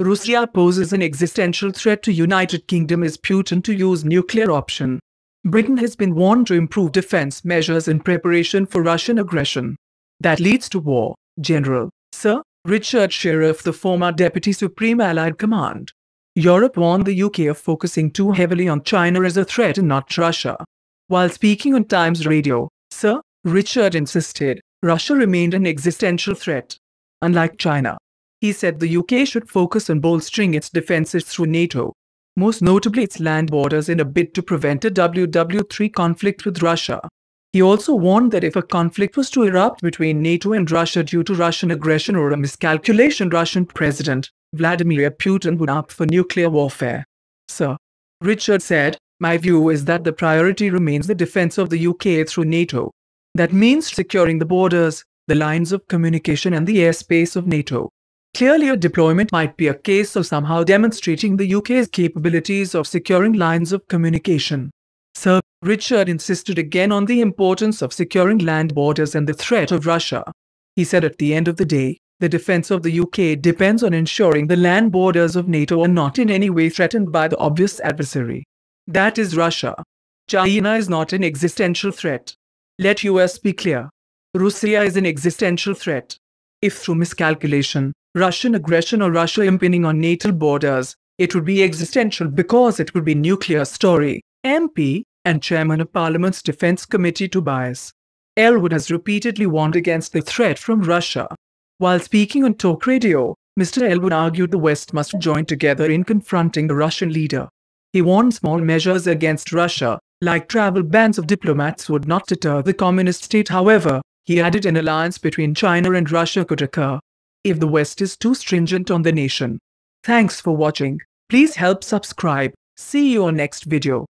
Russia poses an existential threat to United Kingdom as Putin to use nuclear option. Britain has been warned to improve defense measures in preparation for Russian aggression. That leads to war, General Sir Richard Shirreff, the former Deputy Supreme Allied Command. Europe warned the UK of focusing too heavily on China as a threat and not Russia. While speaking on Times Radio, Sir Richard insisted Russia remained an existential threat. Unlike China, he said the UK should focus on bolstering its defences through NATO, most notably its land borders in a bid to prevent a WW3 conflict with Russia. He also warned that if a conflict was to erupt between NATO and Russia due to Russian aggression or a miscalculation, Russian President Vladimir Putin would opt for nuclear warfare. Sir Richard said, My view is that the priority remains the defense of the UK through NATO. That means securing the borders, the lines of communication and the airspace of NATO. Clearly a deployment might be a case of somehow demonstrating the UK's capabilities of securing lines of communication. Sir Richard insisted again on the importance of securing land borders and the threat of Russia. He said at the end of the day, the defense of the UK depends on ensuring the land borders of NATO are not in any way threatened by the obvious adversary. That is Russia. China is not an existential threat. Let US be clear. Russia is an existential threat. If through miscalculation, Russian aggression or Russia impinging on NATO borders, it would be existential because it would be nuclear story. MP and Chairman of Parliament's Defence Committee Tobias Ellwood has repeatedly warned against the threat from Russia. While speaking on Talk Radio, Mr. Ellwood argued the West must join together in confronting the Russian leader. He warned small measures against Russia, like travel bans of diplomats would not deter the communist state however, he added an alliance between China and Russia could occur if the West is too stringent on the nation. Thanks for watching. Please help subscribe. See you on next video.